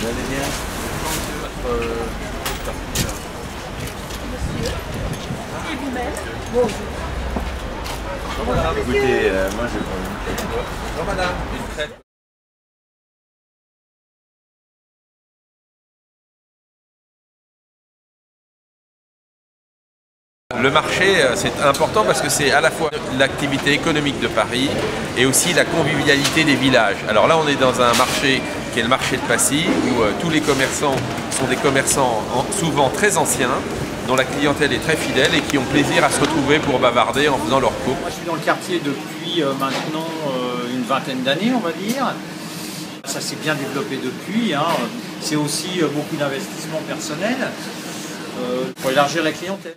Vous allez bien votre là. Et vous-même Bonjour. Bonjour, Bonjour. Le marché, euh, c'est important parce que c'est à la fois l'activité économique de Paris et aussi la convivialité des villages. Alors là, on est dans un marché qui est le marché de Passy, où euh, tous les commerçants sont des commerçants en- souvent très anciens, dont la clientèle est très fidèle et qui ont plaisir à se retrouver pour bavarder en faisant leur cours. Moi, je suis dans le quartier depuis euh, maintenant euh, une vingtaine d'années, on va dire. Ça s'est bien développé depuis. hein. C'est aussi beaucoup d'investissements personnels pour élargir la clientèle.